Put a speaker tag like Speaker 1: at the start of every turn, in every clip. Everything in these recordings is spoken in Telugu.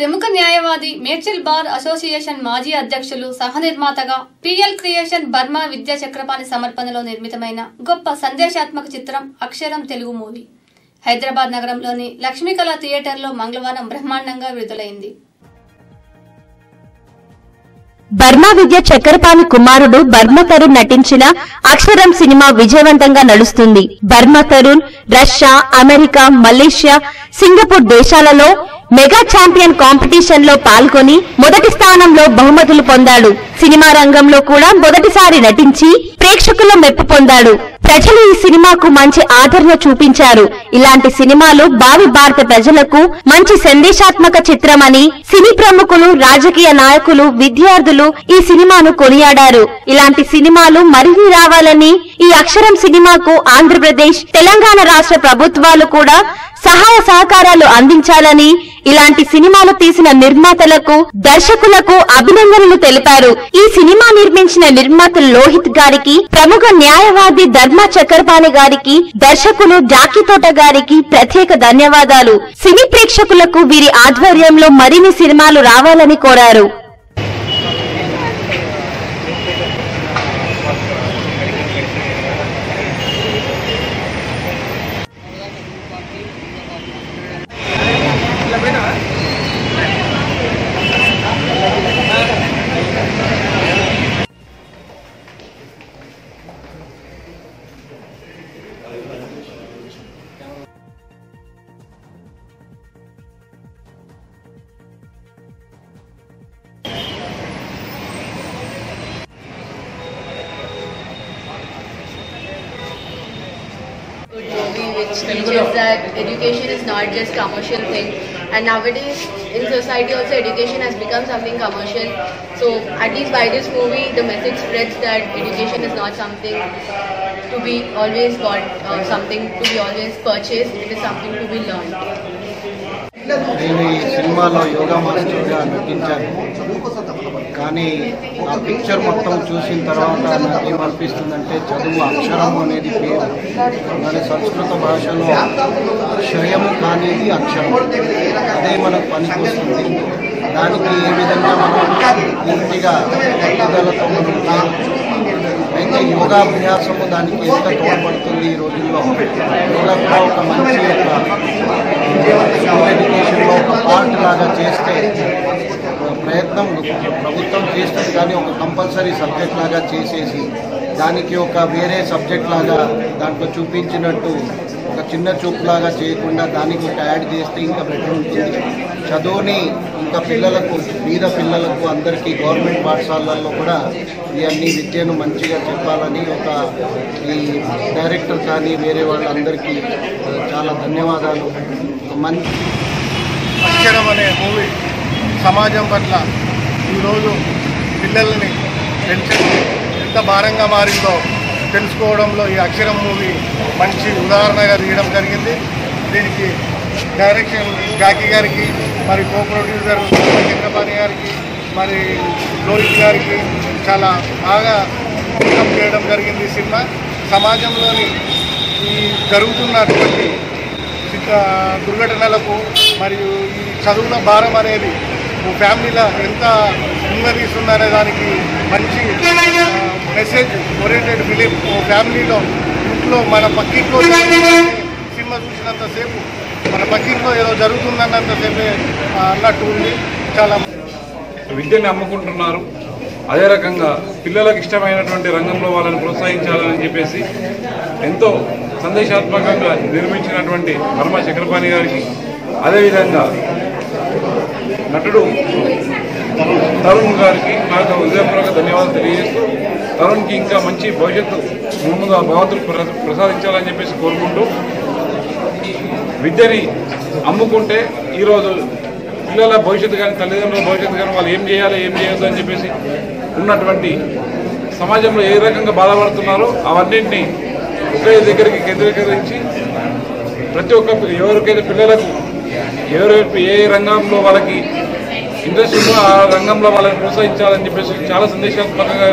Speaker 1: ప్రముఖ న్యాయవాది మేడ్చల్ బార్ అసోసియేషన్ మాజీ అధ్యక్షులు సహ నిర్మాతగా పిఎల్ క్రియేషన్ బర్మా విద్యా చక్రపాణి సమర్పణలో నిర్మితమైన గొప్ప సందేశాత్మక చిత్రం అక్షరం తెలుగు మూవీ హైదరాబాద్ నగరంలోని లక్ష్మీకళ థియేటర్లో మంగళవారం బ్రహ్మాండంగా విడుదలైంది.
Speaker 2: బర్మా విద్య చక్రపాణి కుమారుడు బర్మ తరుణ్ నటించిన అక్షరం సినిమా విజయవంతంగా నడుస్తుంది. Burma Tarun Russia America Malaysia Singapore దేశాలలో మెగా ఛాంపియన్ కాంపిటీషన్లో పాల్గొని మొదటి స్థానంలో బహుమతులు పొందాడు. సినిమా రంగంలో కూడా మొదటిసారి నటించి ప్రేక్షకుల మెప్పు పొందాడు. ప్రజలు ఈ సినిమాకు మంచి ఆదరణ చూపించారు. ఇలాంటి సినిమాలు భావి భారత ప్రజలకు మంచి సందేశాత్మక చిత్రమని సినీ ప్రముఖులు రాజకీయ నాయకులు విద్యార్థులు ఈ సినిమాను కొనియాడారు. ఇలాంటి సినిమాలు మరిన్ని రావాలని ఈ అక్షరం సినిమాకు ఆంధ్రప్రదేశ్ తెలంగాణ రాష్ట్ర ప్రభుత్వాలు కూడా సహాయ సహకారాలు అందించాలని ఇలాంటి సినిమాలు తీసిన నిర్మాతలకు దర్శకులకు అభినందనలు తెలిపారు. ఈ సినిమా నిర్మించిన నిర్మాత లోహిత్ గారికి ప్రముఖ న్యాయవాది ధర్మ చక్రపాణి గారికి దర్శకులు జాకీతోట గారికి ప్రత్యేక ధన్యవాదాలు. సినీ ప్రేక్షకులకు వీరి ఆధ్వర్యంలో మరిన్ని సినిమాలు రావాలని కోరారు.
Speaker 3: teaches that education is not just commercial thing and nowadays in society also education has become something commercial so at least by this movie the message spreads that education is not something to be always bought or something to be always purchased it is something to be learned
Speaker 4: నేను ఈ సినిమాలో యోగా మాస్టర్గా నటించాను కానీ ఆ పిక్చర్ మొత్తం చూసిన తర్వాత నాకు చదువు అక్షరం అనేది పేరు. మన సంస్కృత భాషలో క్షయము కానిది అక్షరం. అదే మనకు పనికొస్తుంది. దానికి ఏ విధంగా మనం పూర్తిగా పట్టుదలతో మనం అయితే యోగాభ్యాసము దానికి ఎంత తోడ్పడుతుంది ఈ రోజుల్లో? యోగా కూడా ఒక మంచి ఒక ఎడ్యుకేషన్లో ఒక పార్ట్ లాగా చేస్తే ప్రయత్నం ప్రభుత్వం చేస్తుంది కానీ ఒక కంపల్సరీ సబ్జెక్ట్ లాగా చేసేసి దానికి ఒక వేరే సబ్జెక్ట్ లాగా దాంట్లో చూపించినట్టు ఒక చిన్న చూపు లాగా చేయకుండా దానికి ఒక యాడ్ చేస్తే ఇంకా బెటర్ ఉంటుంది. చదువుని ఇంకా పిల్లలకు బీద పిల్లలకు అందరికీ గవర్నమెంట్ పాఠశాలల్లో కూడా ఇవన్నీ విద్యను మంచిగా చెప్పాలని ఒక ఈ డైరెక్టర్ కానీ వేరే వాళ్ళందరికీ చాలా ధన్యవాదాలు. మంచి
Speaker 5: అక్షరం అనే మూవీ సమాజం పట్ల ఈరోజు పిల్లల్ని పెంచడం ఎంత భారంగా మారిందో తెలుసుకోవడంలో ఈ అక్షరం మూవీ మంచి ఉదాహరణగా తీయడం జరిగింది. దీనికి డైరెక్షన్ జాకీ గారికి మరి కో ప్రొడ్యూసర్ చక్రపాణి గారికి మరి లోహిత్ గారికి చాలా బాగా మేకప్ చేయడం జరిగింది సినిమా. సమాజంలోని ఈ జరుగుతున్నటువంటి దుర్ఘటనలకు మరియు ఈ చదువుల భారం అనేది ఫ్యామిలీలో ఎంత ఉన్నదీస్తుందనే దానికి మంచి మెసేజ్ ఓరియంటెడ్ ఫిలిం ఓ ఫ్యామిలీలో ఇంట్లో మన పక్కింట్లో సినిమా చూసినంతసేపు మన పక్కింట్లో ఏదో జరుగుతుందన్నంతసేపే అన్నట్టు ఉంది. చాలా
Speaker 6: విద్యని అమ్ముకుంటున్నారు. అదే రకంగా పిల్లలకు ఇష్టమైనటువంటి రంగంలో వాళ్ళని ప్రోత్సహించాలని చెప్పేసి ఎంతో సందేశాత్మకంగా నిర్మించినటువంటి వర్మ చక్రపాణి గారికి అదేవిధంగా నటుడు తరుణ్ గారికి నాకు హృదయపూర్వక ధన్యవాదాలు తెలియజేస్తూ తరుణ్కి ఇంకా మంచి భవిష్యత్తు ముందుగా భగవంతుడు ప్ర- ప్రసాదించాలని చెప్పేసి కోరుకుంటూ విద్యని అమ్ముకుంటే ఈరోజు పిల్లల భవిష్యత్తు కానీ తల్లిదండ్రుల భవిష్యత్తు కానీ వాళ్ళు ఏం చేయాలి ఏం చేయొద్దు అని చెప్పేసి ఉన్నటువంటి సమాజంలో ఏ రకంగా బాధపడుతున్నారో అవన్నింటినీ ఒకే దగ్గరికి కేంద్రీకరించి ప్రతి ఒక్క ఎవరికైతే పిల్లలకు ఎవరైతే ఏ రంగంలో వాళ్ళకి ఇంట్రెస్ట్ ఉందో ఆ రంగంలో వాళ్ళని ప్రోత్సహించాలని చెప్పేసి చాలా సందేశాత్మకంగా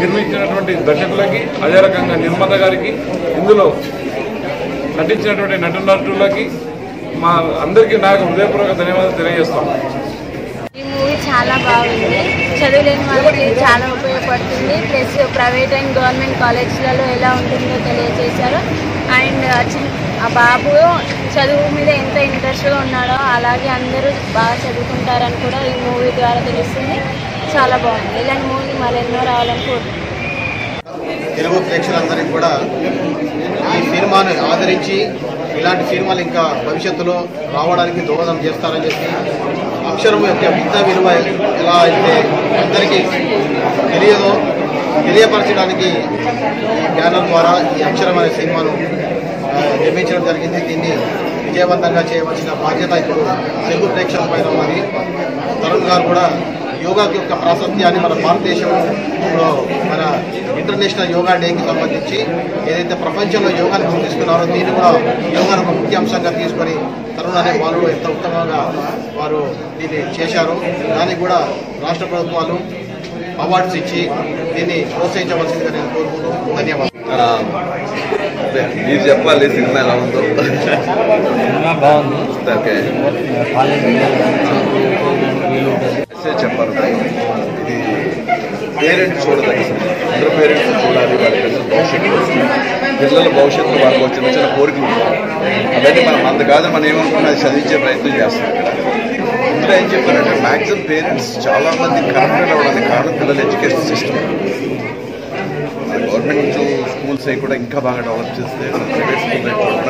Speaker 6: నిర్మించినటువంటి దర్శకులకి అదే రకంగా నిర్మాత గారికి ఇందులో నటించినటువంటి నటు నటులకి మా అందరికీ నాకు హృదయపూర్వక ధన్యవాదాలు తెలియజేస్తాం.
Speaker 7: చాలా బాగుంది. చదువులేని వాళ్ళకి చాలా ఉపయోగపడుతుంది. ప్లస్ ప్రైవేట్ అండ్ గవర్నమెంట్ కాలేజ్లలో ఎలా ఉంటుందో తెలియజేశారు. అండ్ ఆ బాబు చదువు మీద ఎంత ఇంట్రెస్ట్గా ఉన్నాడో అలాగే అందరూ బాగా చదువుకుంటారని కూడా ఈ మూవీ ద్వారా తెలుస్తుంది. చాలా బాగుంది. ఇలాంటి మూవీ మరెన్నో రావాలని కోరుకుంటున్నాను.
Speaker 8: తెలుగు ప్రేక్షకులందరికీ కూడా ఈ సినిమాను ఆదరించి ఇలాంటి సినిమాలు ఇంకా భవిష్యత్తులో రావడానికి దోహదం చేస్తారని చెప్పి అక్షరం యొక్క విద్య విలువ ఎలా అయితే అందరికీ తెలియదో తెలియపరచడానికి ఈ బ్యానర్ ద్వారా ఈ అక్షరం అనే సినిమాను నిర్మించడం జరిగింది. దీన్ని విజయవంతంగా చేయవలసిన బాధ్యత ఇప్పుడు తెలుగు ప్రేక్షకుల పైన ఉన్నది. తరుణ్ గారు కూడా యోగా యొక్క ప్రాశస్త్యాన్ని మన భారతదేశంలో మన ఇంటర్నేషనల్ యోగా డేకి సంబంధించి ఏదైతే ప్రపంచంలో యోగాని గుర్తిస్తున్నారో దీన్ని కూడా యోగాను ఒక ముఖ్య అంశంగా తీసుకొని తరుణ్ అనే వాళ్ళు ఎంత ఉత్తమంగా వారు దీన్ని చేశారు దానికి కూడా రాష్ట్ర ప్రభుత్వాలు అవార్డ్స్ ఇచ్చి దీన్ని ప్రోత్సహించవలసిందిగా నేను కోరుకుంటూ ధన్యవాదాలు.
Speaker 9: మీరు చెప్పాలి సినిమా ఎలా ఉందో. ఓకే. మెసేజ్ చెప్పారు ఇది పేరెంట్స్ చూడదండి. అందరూ పేరెంట్స్ చూడాలి వాళ్ళ పిల్లల భవిష్యత్తు. పిల్లల భవిష్యత్తు వాళ్ళకి ఒక చిన్న చిన్న కోరికలు ఉంటాయి. అవన్నీ మనం అంత కాదు మనం ఏమనుకున్నా అది చదివించే ప్రయత్నం చేస్తాం. ఇక్కడ ఏం చెప్పారంటే మ్యాక్సిమం పేరెంట్స్ చాలా మంది కరెక్ట్ అవ్వడానికి కారణం పిల్లల ఎడ్యుకేషన్ సిస్టమ్ గవర్నమెంట్ స్కూల్స్ అవి కూడా ఇంకా బాగా డెవలప్ చేస్తే ప్రైవేట్ స్కూల్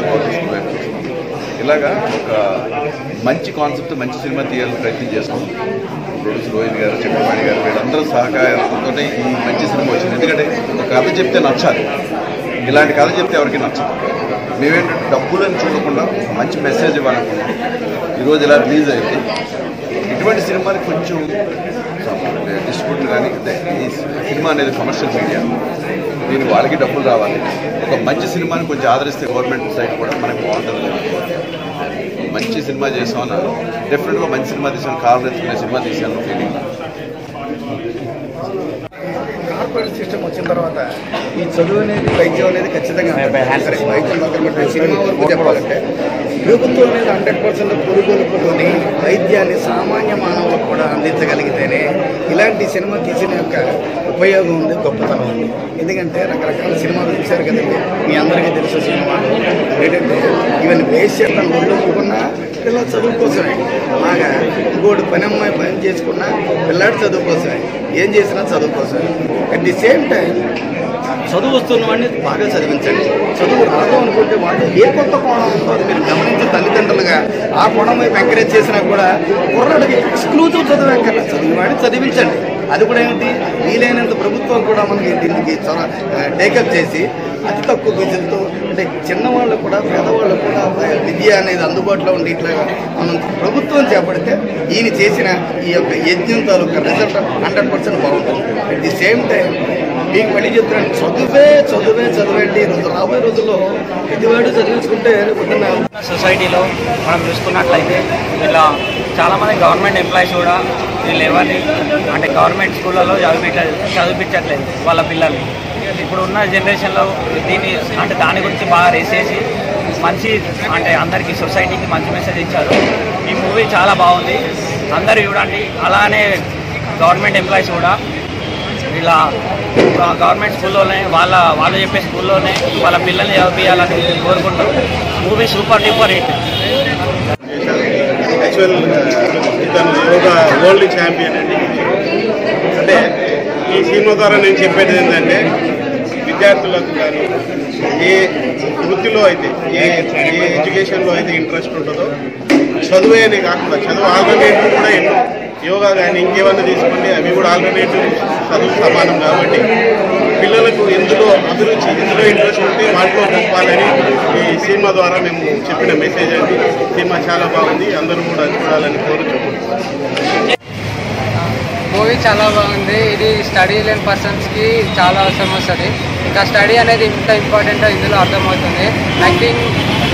Speaker 9: గవర్నమెంట్ స్కూల్ ఇలాగా ఒక మంచి కాన్సెప్ట్ మంచి సినిమా తీయాలని ప్రయత్నం చేస్తాం ప్రొడ్యూసర్ రోహిత్ గారు చక్రపాణి గారు వీళ్ళందరూ సహకారంతో ఈ మంచి సినిమా వచ్చింది. ఎందుకంటే ఒక కథ చెప్తే నచ్చాలి. ఇలాంటి కథ చెప్తే ఎవరికి నచ్చదు. మేమేంటంటే డబ్బులను చూడకుండా మంచి మెసేజ్ ఇవ్వాలనుకుంటున్నాం ఈరోజు ఇలా రిలీజ్ అయింది. ఇటువంటి సినిమాని కొంచెం డిస్ట్రిబ్యూటర్ కానీ అంటే ఈ సినిమా అనేది కమర్షియల్ మీడియా దీనికి వాళ్ళకి డబ్బులు రావాలి. ఒక మంచి సినిమాని కొంచెం ఆదరిస్తే గవర్నమెంట్ సైడ్ కూడా మనకు బాగుంటుంది. మంచి సినిమా చేసామని డెఫినెట్గా మంచి సినిమా తీసాను కాళ్ళు ఎత్తుకునే సినిమా తీశాను ఫీలింగ్
Speaker 10: కార్పొరేట్ సిస్టమ్ వచ్చిన తర్వాత ఈ చదువు అనేది వైద్యం అనేది ఖచ్చితంగా వైద్యం సినిమా వరకు చెప్పాలంటే ప్రభుత్వం మీద హండ్రెడ్ పర్సెంట్ పురుగొలుపుకొని వైద్యాన్ని సామాన్య మానవులకు కూడా అందించగలిగితేనే ఇలాంటి సినిమా తీసిన యొక్క ఉపయోగం ఉంది గొప్పతనం ఉంది. ఎందుకంటే రకరకాల సినిమాలు చూశారు కదండి. మీ అందరికీ తెలిసే సినిమాలు ఏంటంటే ఇవన్నీ వేస్ట్ చేస్తాను వదులుకున్నా పిల్లల చదువు కోసమే. అలాగా ఇంకోటి పని అమ్మాయి పని చేసుకున్నా పిల్లాడి చదువు కోసమే. ఏం చేసినా చదువు కోసమే. అట్ ది సేమ్ టైం చదువు వస్తున్న వాడిని బాగా చదివించండి. చదువు రాదు అనుకుంటే వాడు ఏ కొత్త కోణం ఉందో అది మీరు గమనించి ఆ కోణం వైపు ఎంకరేజ్ చేసినా కూడా కుర్రాడికి ఎక్స్క్లూజివ్ చదువు ఎక్కడ చదివించండి. అది కూడా ఏంటి? వీలైనంత ప్రభుత్వం కూడా మనకి దీనికి చాలా టేకప్ చేసి అతి తక్కువ ఫీజులతో అంటే చిన్నవాళ్ళకు కూడా పేదవాళ్ళకు కూడా విద్య అనేది అందుబాటులో ఉండి ఇట్లా మనం ప్రభుత్వం చేపడితే ఈయన చేసిన ఈ యొక్క యజ్ఞం తాలూకా రిజల్ట్ హండ్రెడ్ పర్సెంట్ బాగుంటుంది. అట్ ది సేమ్ టైం మీకు మళ్ళీ చెప్తున్నాను చదువే చదువే చదవండి. రోజు రాబోయే రోజుల్లో ప్రతివాడు చదివించుకుంటే
Speaker 11: సొసైటీలో మనం చూసుకున్నట్లయితే ఇలా చాలామంది గవర్నమెంట్ ఎంప్లాయీస్ కూడా వీళ్ళు ఎవరిని అంటే గవర్నమెంట్ స్కూళ్ళలో చదివించ చదివించట్లేదు వాళ్ళ పిల్లల్ని. ఇప్పుడు ఉన్న జనరేషన్లో దీన్ని అంటే దాని గురించి బాగా రేసేసి మంచి అంటే అందరికీ సొసైటీకి మంచి మెసేజ్ ఇచ్చారు. ఈ మూవీ చాలా బాగుంది. అందరూ చూడండి. అలానే గవర్నమెంట్ ఎంప్లాయీస్ కూడా ఇలా గవర్నమెంట్ స్కూల్లోనే వాళ్ళ వాళ్ళు చెప్పే స్కూల్లోనే వాళ్ళ పిల్లల్ని చదివించాలని కోరుకుంటాం. Movie super duper hit
Speaker 12: actual ఇతను యోగా వరల్డ్ ఛాంపియన్ అండి. అంటే ఈ సినిమా ద్వారా నేను చెప్పేది ఏంటంటే విద్యార్థులకు కానీ ఏ వృత్తిలో అయితే ఏ ఏ ఎడ్యుకేషన్లో అయితే ఇంట్రెస్ట్ ఉంటుందో చదువే అని కాకుండా చదువు ఆల్టర్నేటివ్ కూడా ఎన్నో యోగా కానీ ఇంకేమన్నా తీసుకోండి అవి కూడా ఆల్టర్నేటివ్ చదువు సమానం కాబట్టి పిల్లలకు ఎందులో అభిరుచి ఎందులో ఇంట్రెస్ట్ ఉంటే వాటిలో పంపాలని ఈ సినిమా ద్వారా మేము చెప్పిన మెసేజ్ అండి. సినిమా చాలా బాగుంది అందరూ కూడా చూడాలని కోరుచుకుంటున్నాం
Speaker 13: మూవీ చాలా బాగుంది. ఇది స్టడీ లేని పర్సన్స్కి చాలా అవసరం వస్తుంది ఇంకా స్టడీ అనేది ఇంత ఇంపార్టెంట్ ఇందులో అర్థమవుతుంది. యాక్టింగ్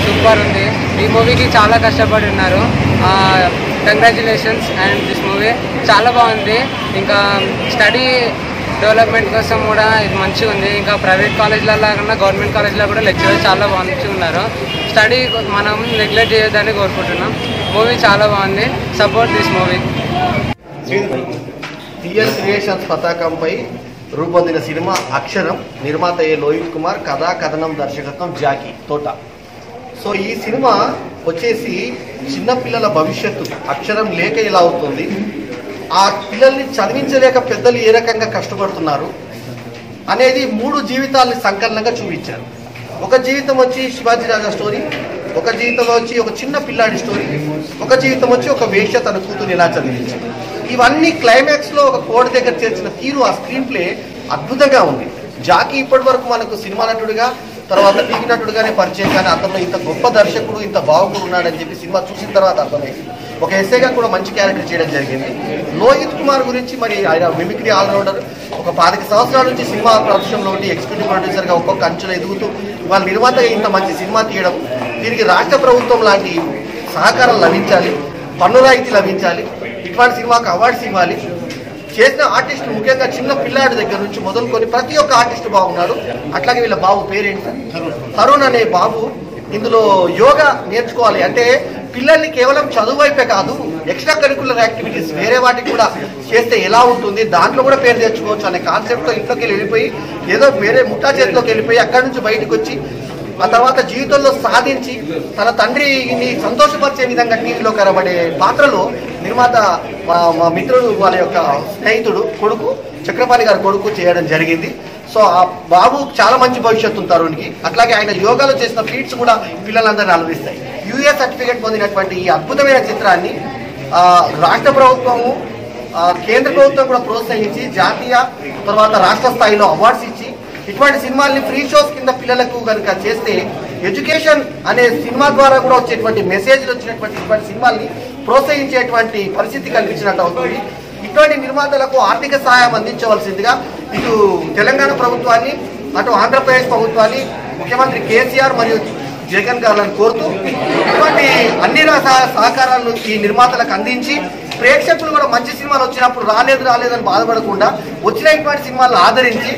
Speaker 13: సూపర్ ఉంది. ఈ మూవీకి చాలా కష్టపడి ఉన్నారు. కంగ్రాచులేషన్స్ అండ్ దిస్ మూవీ చాలా బాగుంది. ఇంకా స్టడీ డెవలప్మెంట్ కోసం కూడా ఇది మంచిగా ఉంది. ఇంకా ప్రైవేట్ కాలేజ్లలో కన్నా గవర్నమెంట్ కాలేజ్లో కూడా లెక్చరర్స్ చాలా మంచిగా ఉన్నారు. స్టడీ మనం నెగ్లెక్ట్ చేయొద్దని కోరుకుంటున్నాం. మూవీ చాలా బాగుంది. Support this movie
Speaker 8: TS creations పతాకంపై రూపొందిన సినిమా అక్షరం నిర్మాత ఏ లోహిత్ కుమార్ కథా కథనం దర్శకత్వం జాకీ తోట. సో ఈ సినిమా వచ్చేసి చిన్నపిల్లల భవిష్యత్తు అక్షరం లేక ఇలా అవుతుంది. ఆ పిల్లల్ని చదివించలేక పెద్దలు ఏ రకంగా కష్టపడుతున్నారు అనేది మూడు జీవితాలని సంకలనంగా చూపించారు. ఒక జీవితం వచ్చి శివాజీ రాజా స్టోరీ ఒక జీవితం వచ్చి ఒక చిన్న పిల్లాడి స్టోరీ ఒక జీవితం వచ్చి ఒక వేష్య తన కూతురు ఇలా చదివించింది. ఇవన్నీ క్లైమాక్స్లో ఒక కోడ్ దగ్గర చేర్చిన తీరు ఆ స్క్రీన్ ప్లే అద్భుతంగా ఉంది. జాకీ ఇప్పటి వరకు మనకు సినిమా నటుడిగా తర్వాత టీవీ నటుడుగానే పరిచయం కానీ అతను ఇంత గొప్ప దర్శకుడు ఇంత బాగుడు ఉన్నాడని చెప్పి సినిమా చూసిన తర్వాత అర్థమైంది. ఒక ఎస్ఏగా కూడా మంచి క్యారెక్టర్ చేయడం జరిగింది. లోహిత్ కుమార్ గురించి మరి ఆయన మిమిక్రీ ఆల్రౌండర్ ఒక పాతిక సంవత్సరాల నుంచి సినిమా ప్రొడక్షన్లో ఉండి ఎగ్జిక్యూటివ్ ప్రొడ్యూసర్గా ఒక్కొక్క అంచులు ఎదుగుతూ వాళ్ళ నిర్మాత ఇంత మంచి సినిమా తీయడం దీనికి రాష్ట్ర ప్రభుత్వం లాంటి సహకారం లభించాలి పన్ను రాయితీ లభించాలి ఇటువంటి సినిమాకు అవార్డ్స్ ఇవ్వాలి. చేసిన ఆర్టిస్ట్ ముఖ్యంగా చిన్న పిల్లాడి దగ్గర నుంచి మొదలుకొని ప్రతి ఒక్క ఆర్టిస్ట్ బాగున్నాడు. అట్లాగే వీళ్ళ బాబు పేరేంటి? తరుణ్. అనే బాబు ఇందులో యోగా నేర్చుకోవాలి. అంటే పిల్లల్ని కేవలం చదువు వైపే కాదు ఎక్స్ట్రా కరికులర్ యాక్టివిటీస్ వేరే వాటికి కూడా చేస్తే ఎలా ఉంటుంది దాంట్లో కూడా పేరు తెచ్చుకోవచ్చు అనే కాన్సెప్ట్తో ఇంట్లోకి వెళ్ళి వెళ్ళిపోయి ఏదో వేరే ముఠా చేతిలోకి వెళ్ళిపోయి అక్కడి నుంచి బయటకు వచ్చి ఆ తర్వాత జీవితంలో సాధించి తన తండ్రిని సంతోషపరిచే విధంగా టీవీలో కనబడే పాత్రలో నిర్మాత మా మా మిత్రుడు వాళ్ళ యొక్క స్నేహితుడు కొడుకు చక్రపాణి గారి కొడుకు చేయడం జరిగింది. సో ఆ బాబు చాలా మంచి భవిష్యత్తు ఉంది తరుణ్కి. అట్లాగే ఆయన యోగాలో చేసిన ఫీట్స్ కూడా పిల్లలందరినీ అలరిస్తాయి యూఏ సర్టిఫికేట్ పొందినటువంటి ఈ అద్భుతమైన చిత్రాన్ని రాష్ట్ర ప్రభుత్వము కేంద్ర ప్రభుత్వం కూడా ప్రోత్సహించి జాతీయ తర్వాత రాష్ట్ర స్థాయిలో అవార్డ్స్ ఇచ్చి ఇటువంటి సినిమాల్ని ఫ్రీ షోస్ కింద పిల్లలకు కనుక చేస్తే ఎడ్యుకేషన్ అనే సినిమా ద్వారా కూడా వచ్చేటువంటి మెసేజ్లు వచ్చినటువంటి ఇటువంటి సినిమాల్ని ప్రోత్సహించేటువంటి పరిస్థితి కల్పించినట్టు అవుతుంది. ఇటువంటి నిర్మాతలకు ఆర్థిక సహాయం అందించవలసిందిగా ఇటు తెలంగాణ ప్రభుత్వాన్ని అటు ఆంధ్రప్రదేశ్ ప్రభుత్వాన్ని ముఖ్యమంత్రి కేసీఆర్ మరియు జగన్ గారులను కోరుతూ ఇటువంటి అన్ని రకాల సహకారాలను ఈ నిర్మాతలకు అందించి ప్రేక్షకులు కూడా మంచి సినిమాలు వచ్చినప్పుడు రాలేదు రాలేదని బాధపడకుండా వచ్చిన ఇటువంటి సినిమాలను ఆదరించి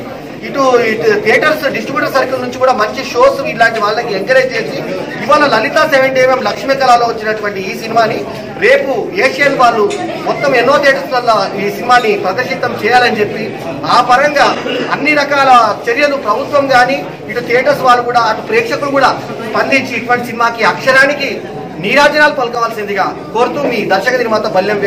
Speaker 8: ఇటు ఇటు థియేటర్స్ డిస్ట్రిబ్యూటర్ సర్కిల్ నుంచి కూడా మంచి షోస్ ఇలాంటి వాళ్ళకి ఎంకరేజ్ చేసి ఇవాళ లలిత సెవెంటీ ఎంఎం లక్ష్మీ కళలో వచ్చినటువంటి ఈ సినిమాని రేపు ఏషియన్ వాళ్ళు మొత్తం ఎన్నో థియేటర్స్ ఈ సినిమాని ప్రదర్శితం చేయాలని చెప్పి ఆ పరంగా అన్ని రకాల చర్యలు ప్రభుత్వం కానీ ఇటు థియేటర్స్ వాళ్ళు కూడా అటు ప్రేక్షకులు కూడా స్పందించి ఇటువంటి సినిమాకి అక్షరానికి నీరాజనాలు పలకవలసిందిగా కోరుతూ మీ దర్శక నిర్మాత బల్యం